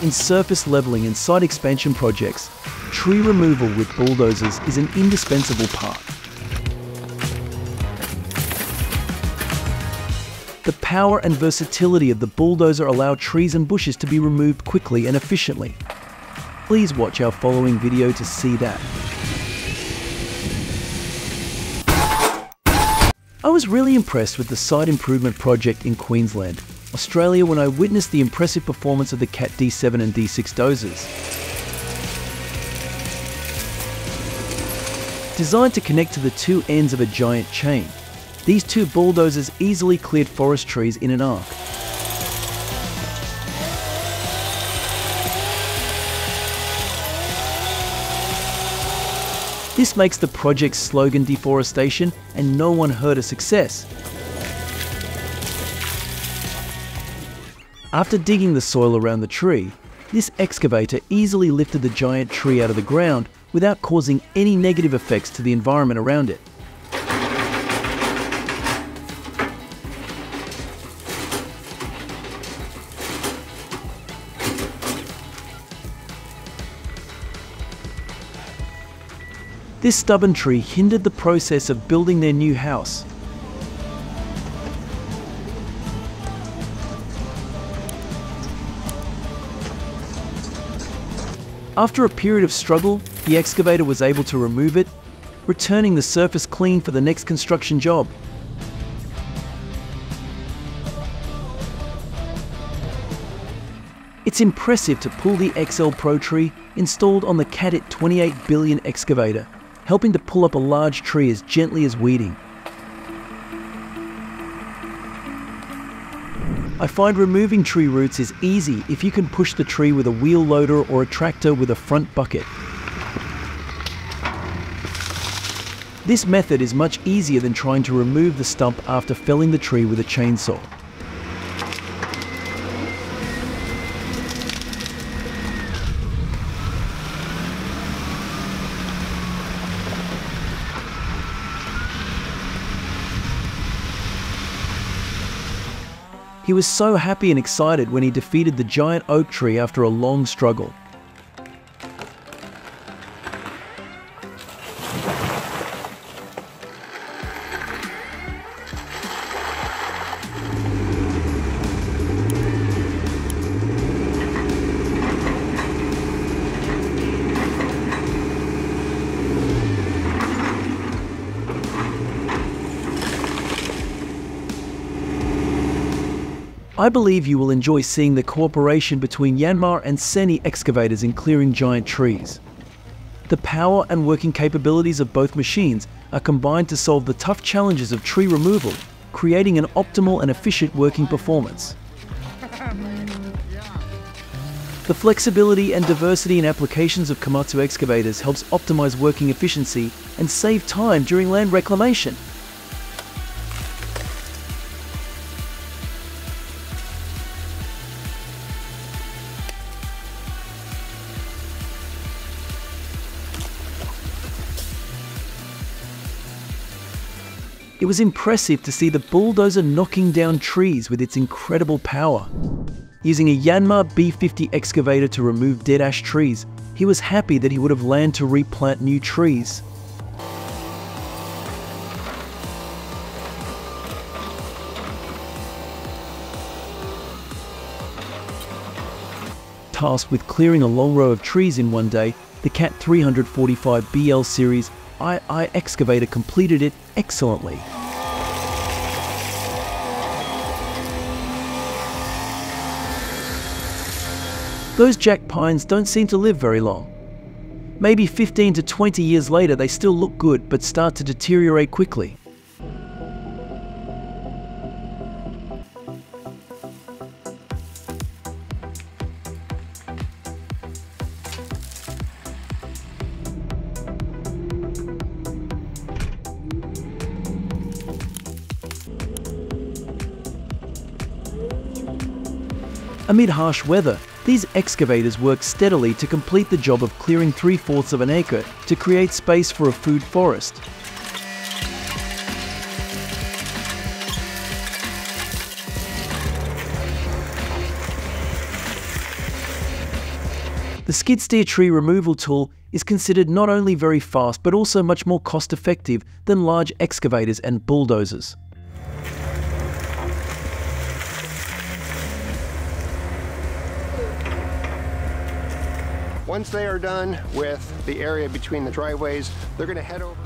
In surface leveling and site expansion projects, tree removal with bulldozers is an indispensable part. The power and versatility of the bulldozer allow trees and bushes to be removed quickly and efficiently. Please watch our following video to see that. I was really impressed with the site improvement project in Queensland, Australia when I witnessed the impressive performance of the CAT D7 and D6 dozers. Designed to connect to the two ends of a giant chain, these two bulldozers easily cleared forest trees in an arc. This makes the project's slogan deforestation and no one heard a success. After digging the soil around the tree, this excavator easily lifted the giant tree out of the ground without causing any negative effects to the environment around it. This stubborn tree hindered the process of building their new house. After a period of struggle, the excavator was able to remove it, returning the surface clean for the next construction job. It's impressive to pull the XL Pro tree installed on the Cadet 28 billion excavator, helping to pull up a large tree as gently as weeding. I find removing tree roots is easy if you can push the tree with a wheel loader or a tractor with a front bucket. This method is much easier than trying to remove the stump after felling the tree with a chainsaw. He was so happy and excited when he defeated the giant oak tree after a long struggle. I believe you will enjoy seeing the cooperation between Yanmar and Sany excavators in clearing giant trees. The power and working capabilities of both machines are combined to solve the tough challenges of tree removal, creating an optimal and efficient working performance. The flexibility and diversity in applications of Komatsu excavators helps optimize working efficiency and save time during land reclamation. It was impressive to see the bulldozer knocking down trees with its incredible power. Using a Yanmar B50 excavator to remove dead ash trees, he was happy that he would have land to replant new trees. Tasked with clearing a long row of trees in one day, the CAT 345 BL series II excavator completed it excellently. Those jack pines don't seem to live very long. Maybe 15 to 20 years later they still look good but start to deteriorate quickly. Amid harsh weather, these excavators work steadily to complete the job of clearing three-fourths of an acre to create space for a food forest. The skid steer tree removal tool is considered not only very fast but also much more cost effective than large excavators and bulldozers. Once they are done with the area between the driveways, they're going to head over.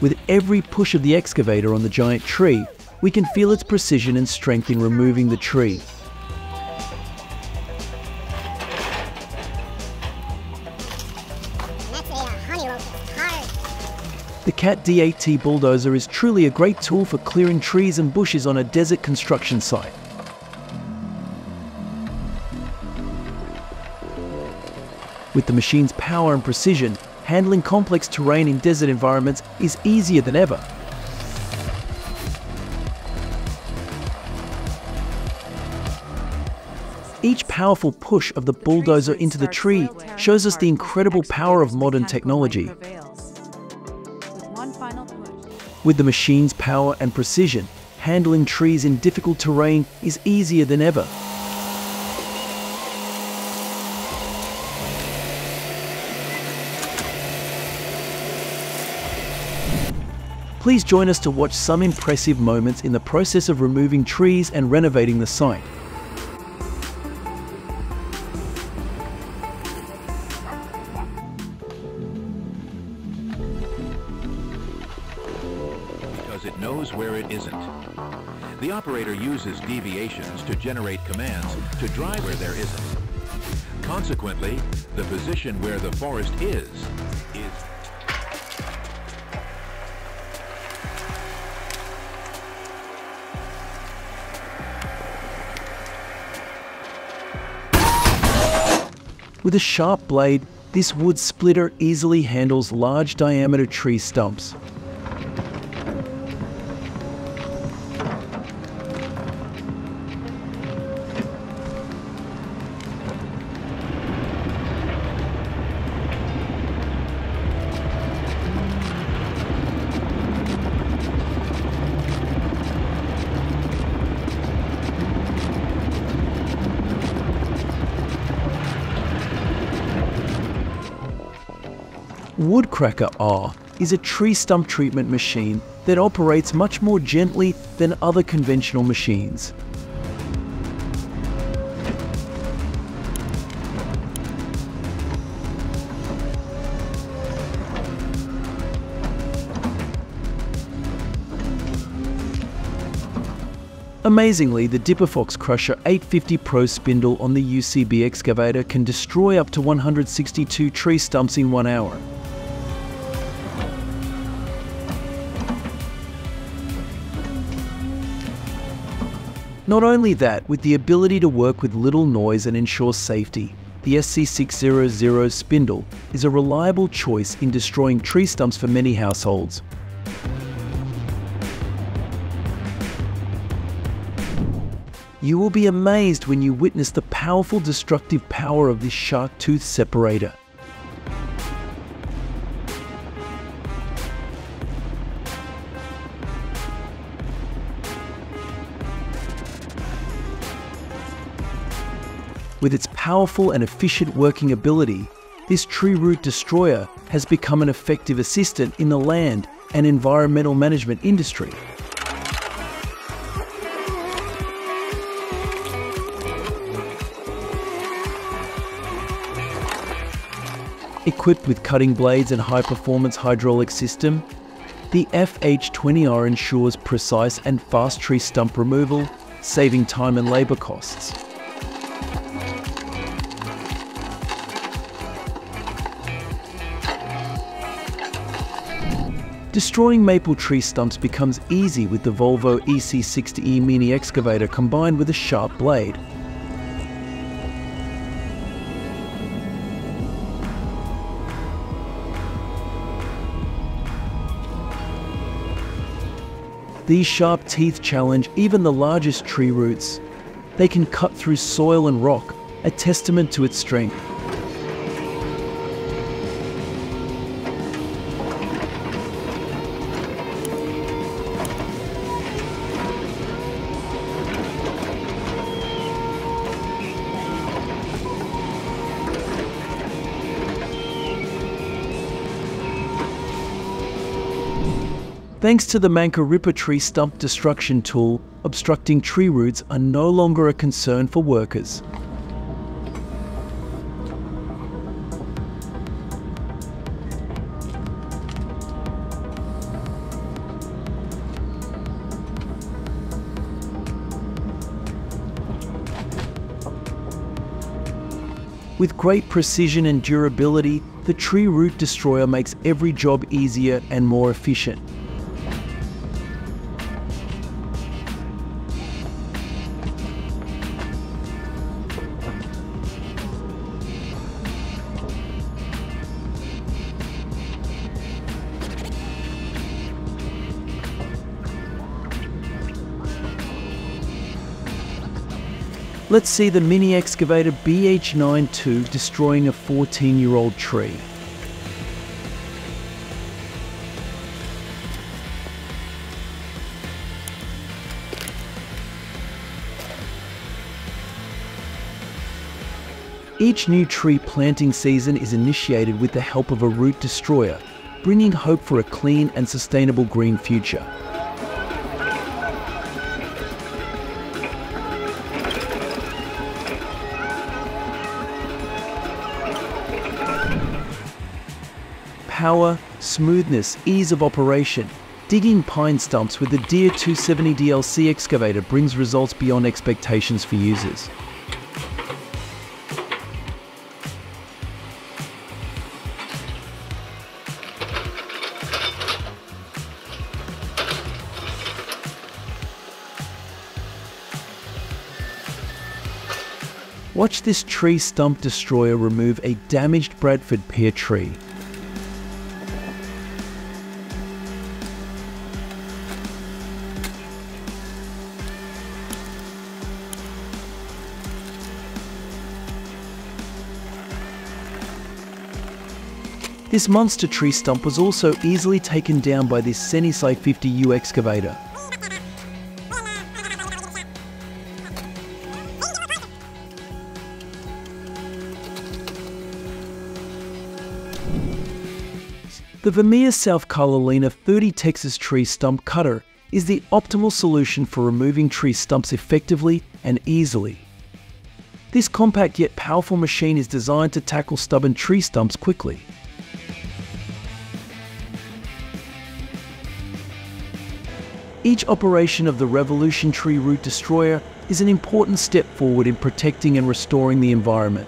With every push of the excavator on the giant tree, we can feel its precision and strength in removing the tree. The CAT D8T bulldozer is truly a great tool for clearing trees and bushes on a desert construction site. With the machine's power and precision, handling complex terrain in desert environments is easier than ever. Each powerful push of the bulldozer into the tree shows us the incredible power of modern technology. With the machine's power and precision, handling trees in difficult terrain is easier than ever. Please join us to watch some impressive moments in the process of removing trees and renovating the site. because it knows where it isn't. The operator uses deviations to generate commands to drive where there isn't. Consequently, the position where the forest is, is With a sharp blade, this wood splitter easily handles large diameter tree stumps. Woodcracker R is a tree stump treatment machine that operates much more gently than other conventional machines. Amazingly, the Dipperfox Crusher 850 Pro spindle on the UCB excavator can destroy up to 162 tree stumps in one hour. Not only that, with the ability to work with little noise and ensure safety, the SC600 spindle is a reliable choice in destroying tree stumps for many households. You will be amazed when you witness the powerful destructive power of this shark tooth separator. Powerful and efficient working ability, this tree root destroyer has become an effective assistant in the land and environmental management industry. Equipped with cutting blades and high-performance hydraulic system, the FH20R ensures precise and fast tree stump removal, saving time and labour costs. Destroying maple tree stumps becomes easy with the Volvo EC60E mini excavator combined with a sharp blade. These sharp teeth challenge even the largest tree roots. They can cut through soil and rock, a testament to its strength. Thanks to the Mancaripa tree stump destruction tool, obstructing tree roots are no longer a concern for workers. With great precision and durability, the Tree Root Destroyer makes every job easier and more efficient. Let's see the mini excavator BH92 destroying a 14 year old tree. Each new tree planting season is initiated with the help of a root destroyer, bringing hope for a clean and sustainable green future. Power, smoothness, ease of operation. Digging pine stumps with the Deere 270 DLC excavator brings results beyond expectations for users. Watch this tree stump destroyer remove a damaged Bradford pear tree. This monster tree stump was also easily taken down by this Senisei 50U excavator. The Vermeer South Carolina 30 Texas tree stump cutter is the optimal solution for removing tree stumps effectively and easily. This compact yet powerful machine is designed to tackle stubborn tree stumps quickly. Each operation of the Revolution Tree Root Destroyer is an important step forward in protecting and restoring the environment.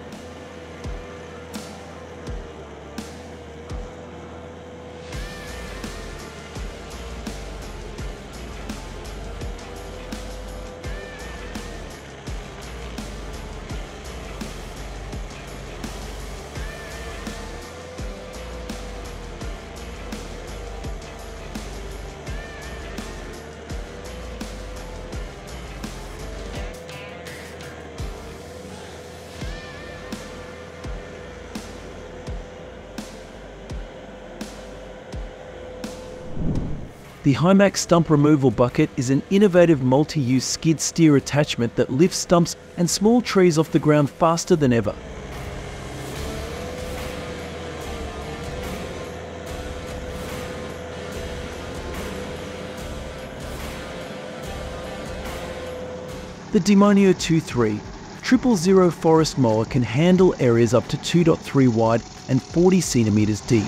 The Hymax stump removal bucket is an innovative multi-use skid steer attachment that lifts stumps and small trees off the ground faster than ever. The Demonio 23 Triple Zero Forest Mower can handle areas up to 2.3 wide and 40 centimeters deep.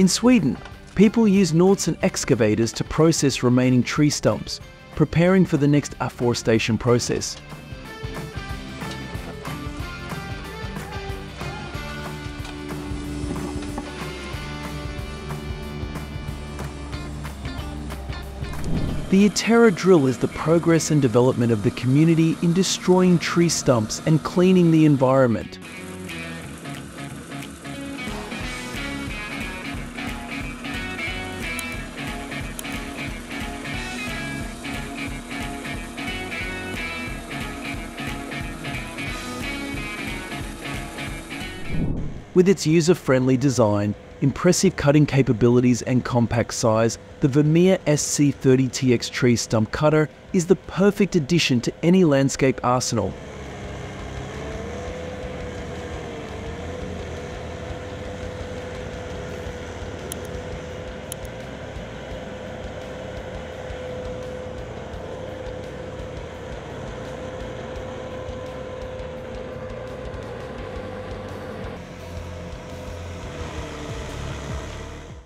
In Sweden, people use Nordson excavators to process remaining tree stumps, preparing for the next afforestation process. The Atera drill is the progress and development of the community in destroying tree stumps and cleaning the environment. With its user-friendly design, impressive cutting capabilities and compact size, the Vermeer SC30TX tree stump cutter is the perfect addition to any landscape arsenal.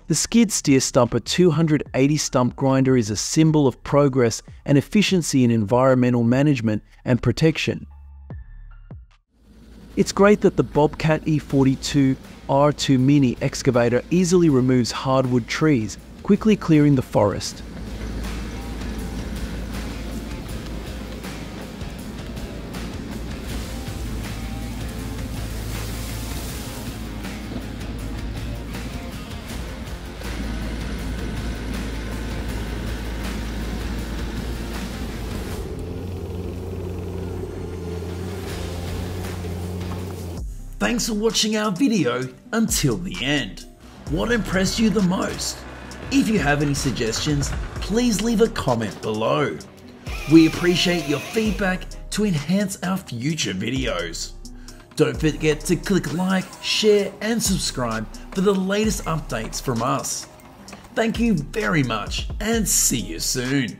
The skid steer stumper 280 stump grinder is a symbol of progress and efficiency in environmental management and protection. It's great that the Bobcat E42 R2 Mini excavator easily removes hardwood trees, quickly clearing the forest. Thanks for watching our video until the end. What impressed you the most? If you have any suggestions, please leave a comment below. We appreciate your feedback to enhance our future videos. Don't forget to click like, share and subscribe for the latest updates from us. Thank you very much and see you soon.